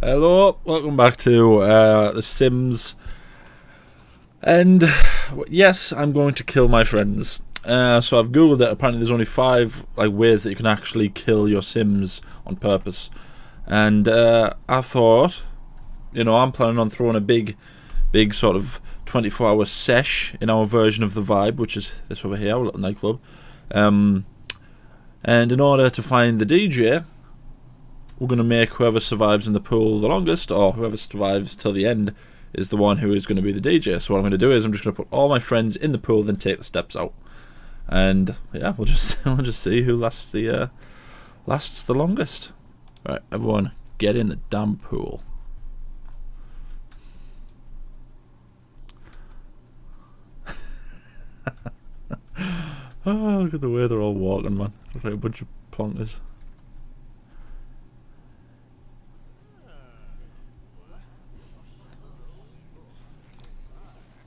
Hello, welcome back to uh, The Sims. And yes, I'm going to kill my friends. Uh, so I've googled it. Apparently, there's only five like ways that you can actually kill your Sims on purpose. And uh, I thought, you know, I'm planning on throwing a big, big sort of 24-hour sesh in our version of the vibe, which is this over here, our little nightclub. Um, and in order to find the DJ, we're going to make whoever survives in the pool the longest, or whoever survives till the end, is the one who is going to be the DJ. So what I'm going to do is I'm just going to put all my friends in the pool, then take the steps out, and yeah, we'll just we'll just see who lasts the uh, lasts the longest. All right, everyone, get in the damn pool. Oh, look at the way they're all walking, man. Look like a bunch of plonkers.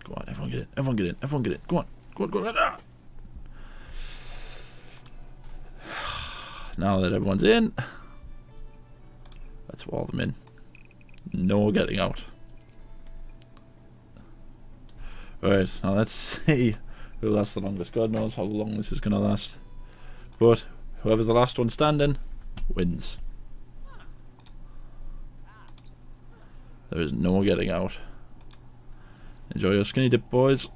Go on, everyone get in. Everyone get in. Everyone get in. Go on. Go on, go on. Ah! Now that everyone's in, let's wall them in. No getting out. Right, now let's see who lasts the longest. God knows how long this is going to last. But whoever's the last one standing wins. There is no getting out. Enjoy your skinny dip, boys.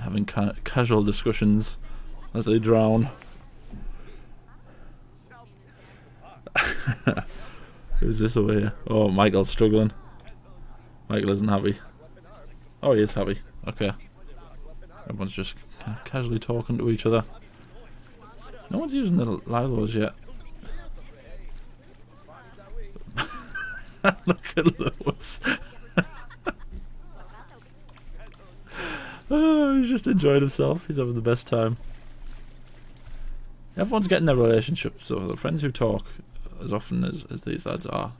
Having ca casual discussions as they drown. Who's this over here? Oh, Michael's struggling. Michael isn't happy. Oh, he is happy. Okay. Everyone's just ca casually talking to each other. No one's using the Lilos yet. Look at Lewis. oh, he's just enjoying himself. He's having the best time. Everyone's getting their relationship, so the friends who talk as often as, as these lads are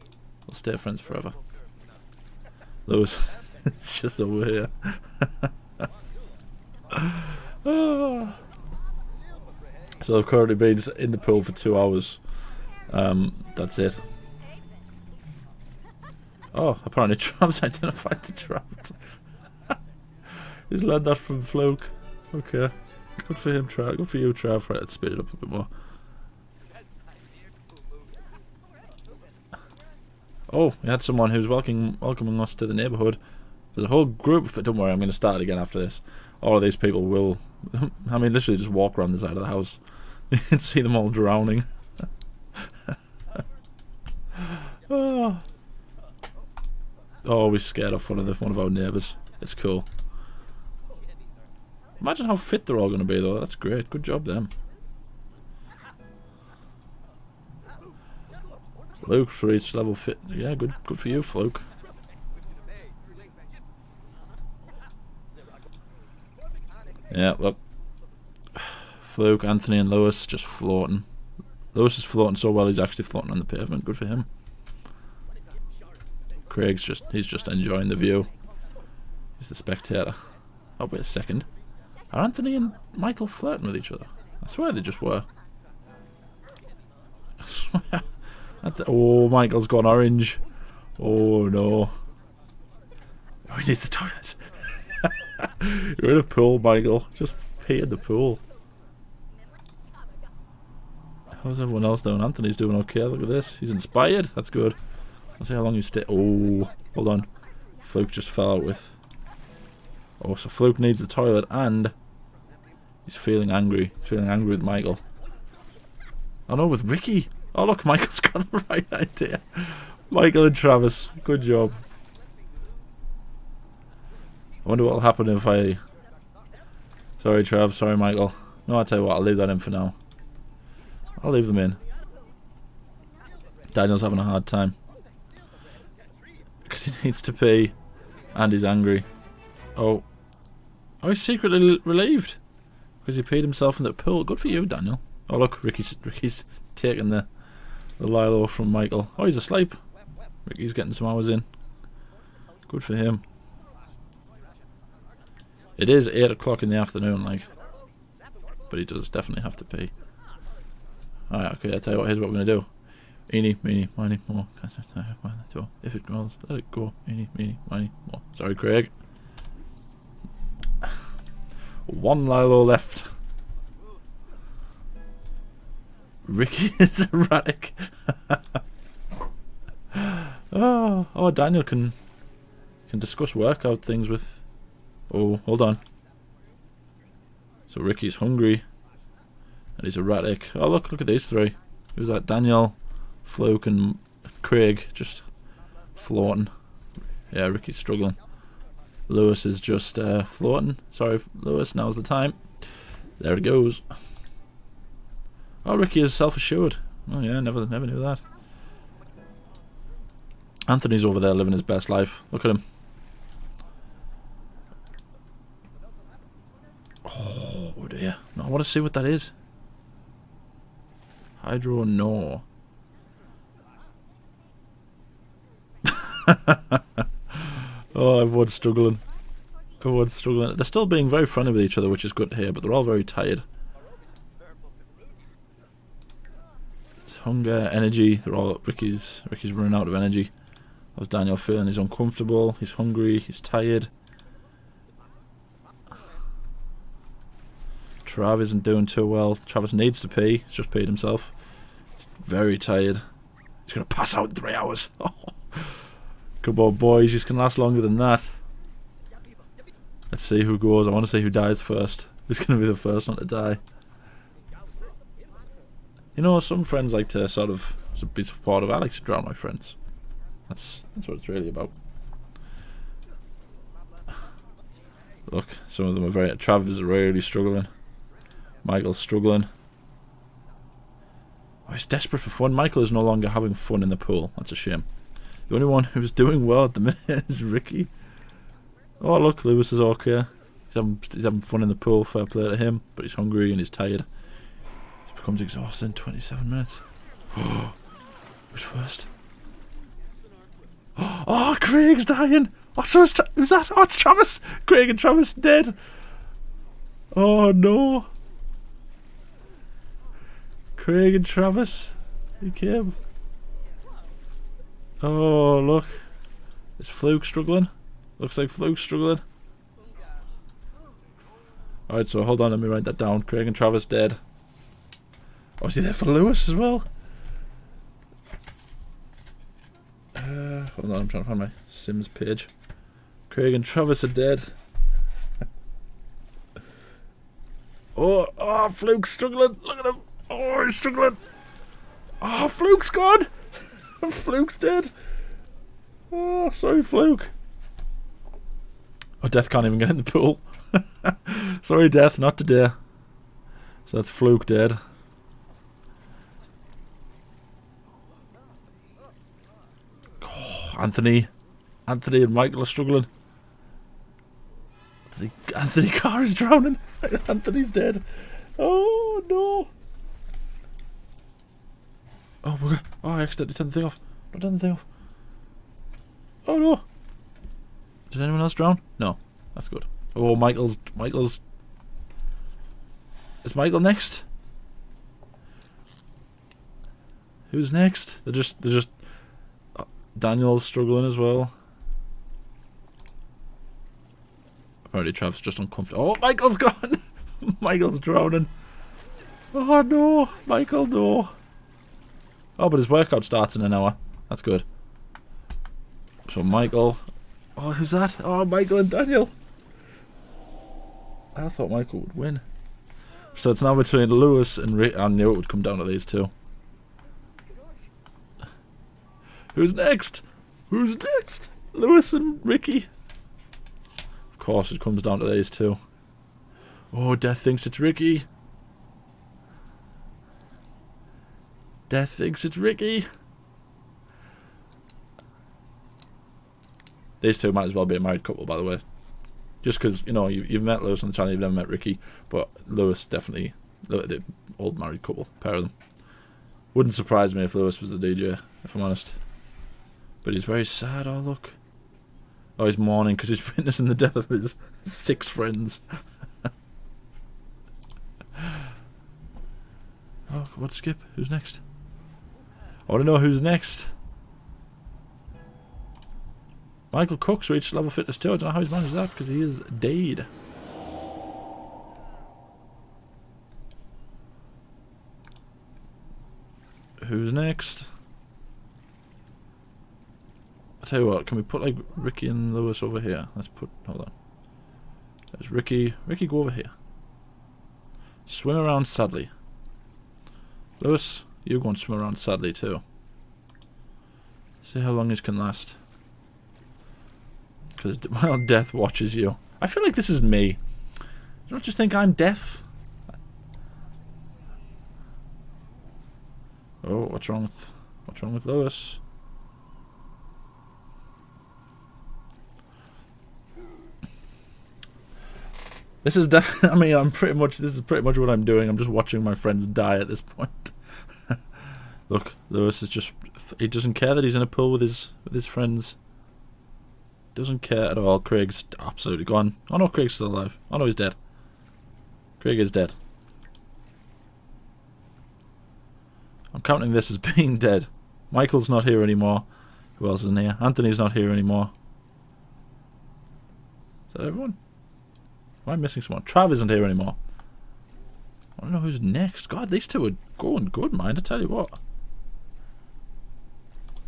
will stay friends forever. Lewis, it's just over here. So I've currently been in the pool for two hours. Um, that's it. Oh, apparently Trav's identified the trout. He's learned that from Fluke. Okay. Good for him, Trav. Good for you, Trav. Right, let's speed it up a bit more. Oh, we had someone who's welcoming, welcoming us to the neighbourhood. There's a whole group, but don't worry, I'm going to start again after this. All of these people will, I mean, literally just walk around the side of the house. You can see them all drowning. Ah. oh. oh, we scared off one of the one of our neighbours. It's cool. Imagine how fit they're all going to be, though. That's great. Good job, them. Fluke reached level fit. Yeah, good, good for you, Fluke. Yeah, look. Fluke, Anthony, and Lewis just floating. Lewis is floating so well he's actually floating on the pavement. Good for him. Craig's just he's just enjoying the view. He's the spectator. Oh wait a second. Are Anthony and Michael flirting with each other? I swear they just were. Oh, Michael's gone orange. Oh no. Oh, we need the toilet. You're in a pool, Michael. Just pee in the pool. How's everyone else doing? Anthony's doing okay. Look at this. He's inspired. That's good. Let's see how long you stay. Oh, hold on. Fluke just fell out with. Oh, so Fluke needs the toilet and he's feeling angry. He's feeling angry with Michael. Oh no, with Ricky. Oh look, Michael's got the right idea. Michael and Travis, good job. I wonder what'll happen if I... Sorry, Trav. Sorry, Michael. No, I'll tell you what. I'll leave that in for now. I'll leave them in. Daniel's having a hard time. Because he needs to pee. And he's angry. Oh. Oh, he's secretly relieved. Because he peed himself in the pool. Good for you, Daniel. Oh, look. Ricky's, Ricky's taking the, the Lilo from Michael. Oh, he's asleep. Ricky's getting some hours in. Good for him. It is 8 o'clock in the afternoon, like. But he does definitely have to pee. Alright, okay, I'll tell you what, here's what we're going to do. Eeny, meeny, miny, mo. If it grows, let it go. Eeny, meeny, miny, mo. Sorry, Craig. One Lilo left. Ricky is erratic. oh, oh, Daniel can can discuss workout things with. Oh, hold on. So Ricky's hungry, and he's erratic. Oh, look, look at these three. Who's that? Daniel, Fluke, and Craig just floating. Yeah, Ricky's struggling. Lewis is just uh, floating. Sorry, Lewis. Now's the time. There it goes. Oh, Ricky is self-assured. Oh yeah, never, never knew that. Anthony's over there living his best life. Look at him. Oh dear. No, I want to see what that is. Hydro no. oh, everyone's struggling. Everyone's struggling. They're still being very friendly with each other, which is good here, but they're all very tired. It's hunger, energy. They're all Ricky's. Ricky's running out of energy. How's Daniel feeling? He's uncomfortable. He's hungry. He's tired. Trav isn't doing too well. Travis needs to pee. He's just peed himself. He's very tired. He's going to pass out in three hours. Come on, boys. He's to last longer than that. Let's see who goes. I want to see who dies first. Who's going to be the first one to die? You know, some friends like to sort of be supportive. I like to drown my friends. That's that's what it's really about. Look, some of them are very. Travis is really struggling. Michael's struggling. Oh, he's desperate for fun. Michael is no longer having fun in the pool. That's a shame. The only one who's doing well at the minute is Ricky. Oh, look, Lewis is okay. He's having, he's having fun in the pool. Fair play to him. But he's hungry and he's tired. He becomes exhausted in 27 minutes. Oh, who's first? Oh, Craig's dying. Oh, so who's that? Oh, it's Travis. Craig and Travis dead. Oh, no. Craig and Travis. He came. Oh, look. Is Fluke struggling? Looks like Fluke's struggling. Alright, so hold on, let me write that down. Craig and Travis dead. Oh, is he there for Lewis as well? Uh, hold on, I'm trying to find my Sims page. Craig and Travis are dead. oh, oh, Fluke's struggling. Look at him. Oh, he's struggling. Oh, Fluke's gone. Fluke's dead. Oh, sorry, Fluke. Oh, Death can't even get in the pool. sorry, Death, not today. So that's Fluke dead. Oh, Anthony. Anthony and Michael are struggling. Anthony, Anthony Carr is drowning. Anthony's dead. Oh, no. Oh, we're oh, I accidentally turned the thing off. I turned the thing off. Oh no! Did anyone else drown? No. That's good. Oh, Michael's Michael's. Is Michael next? Who's next? They're just they're just. Uh, Daniel's struggling as well. Apparently, Trav's just uncomfortable. Oh, Michael's gone. Michael's drowning. Oh no, Michael, no. Oh, but his workout starts in an hour. That's good. So Michael. Oh, who's that? Oh, Michael and Daniel. I thought Michael would win. So it's now between Lewis and Rick. I knew it would come down to these two. Who's next? Who's next? Lewis and Ricky. Of course, it comes down to these two. Oh, Death thinks it's Ricky. Death thinks it's Ricky. These two might as well be a married couple, by the way. Just because, you know, you, have met Lewis on the channel, you've never met Ricky. But Lewis definitely, the old married couple, pair of them. Wouldn't surprise me if Lewis was the DJ, if I'm honest. But he's very sad, oh look. Oh, he's mourning because he's witnessing the death of his six friends. Oh, what skip? Who's next? I want to know who's next. Michael Cook's reached level fitness 2. I don't know how he's managed that because he is dead. Who's next? I'll tell you what, can we put like Ricky and Lewis over here? Let's put, hold on. There's Ricky. Ricky, go over here. Swim around sadly. Lewis, you go and swim around sadly too. See how long this can last. Because well, death watches you. I feel like this is me. You don't just think I'm deaf? Oh, what's wrong with what's wrong with Lewis? This is definitely. I mean, I'm pretty much. This is pretty much what I'm doing. I'm just watching my friends die at this point. Look, Lewis is just. He doesn't care that he's in a pool with his with his friends. Doesn't care at all. Craig's absolutely gone. Oh no, Craig's still alive. Oh no, he's dead. Craig is dead. I'm counting this as being dead. Michael's not here anymore. Who else isn't here? Anthony's not here anymore. Is that everyone? Am I missing someone? Trav isn't here anymore. I don't know who's next. God, these two are going good, mind. I tell you what.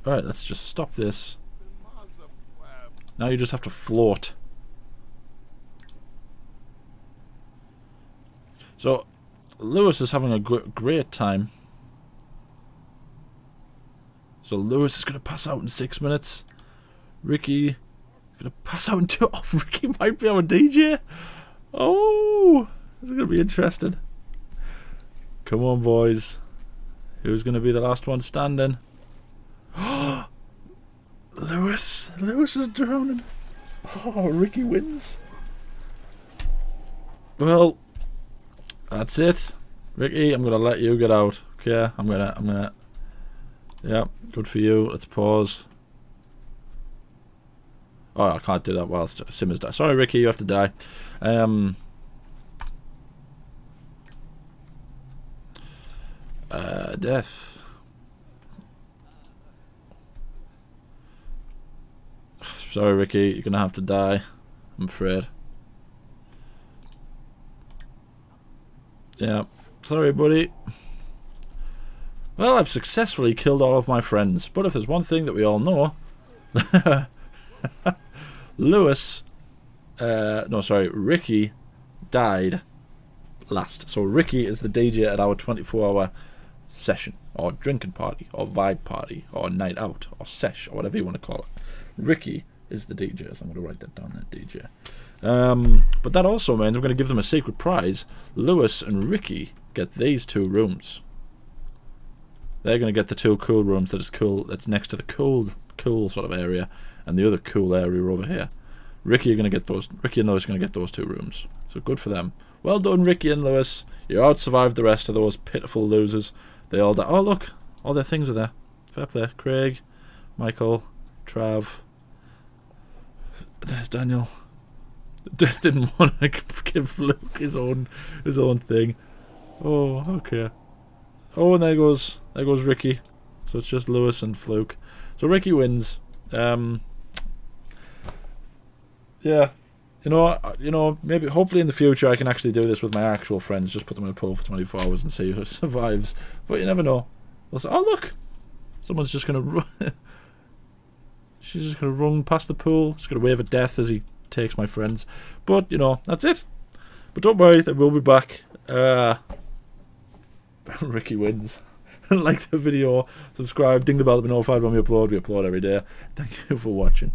Alright, let's just stop this. Now you just have to float. So, Lewis is having a great time. So Lewis is going to pass out in six minutes. Ricky going to pass out in two. Oh, Ricky might be our DJ. Oh, this is going to be interesting. Come on, boys. Who's going to be the last one standing? Lewis. Lewis is drowning. Oh, Ricky wins. Well, that's it. Ricky, I'm gonna let you get out. Okay, I'm gonna, I'm gonna. Yeah, good for you. Let's pause. Oh, I can't do that whilst Simmers die. Sorry, Ricky, you have to die. Um, uh, death. Sorry, Ricky, you're gonna have to die. I'm afraid. Yeah. Sorry, buddy. Well, I've successfully killed all of my friends. But if there's one thing that we all know... Lewis, uh, no, sorry, Ricky died last. So Ricky is the DJ at our 24-hour session, or drinking party, or vibe party, or night out, or sesh, or whatever you want to call it. Ricky is the DJ, so I'm going to write that down that DJ. Um, but that also means I'm going to give them a secret prize. Lewis and Ricky get these two rooms. They're going to get the two cool rooms that is cool. That's next to the cool, cool sort of area, and the other cool area over here. Ricky are going to get those. Ricky and Lewis are going to get those two rooms. So good for them. Well done, Ricky and Lewis. You out survived the rest of those pitiful losers. They all died. Oh look, all their things are there. Fair there. Craig, Michael, Trav. There's Daniel. Death didn't want to give Luke his own his own thing. Oh, okay. Oh, and there goes there goes Ricky. So it's just Lewis and Fluke. So Ricky wins. Um, yeah, you know, you know, maybe hopefully in the future I can actually do this with my actual friends. Just put them in a pool for 24 hours and see who survives. But you never know. Say, oh look, someone's just gonna. She's just gonna run past the pool. She's gonna wave at death as he takes my friends. But you know, that's it. But don't worry, they will be back. Uh, Ricky wins. like the video, subscribe, ding the bell to be notified when we upload. We upload every day. Thank you for watching.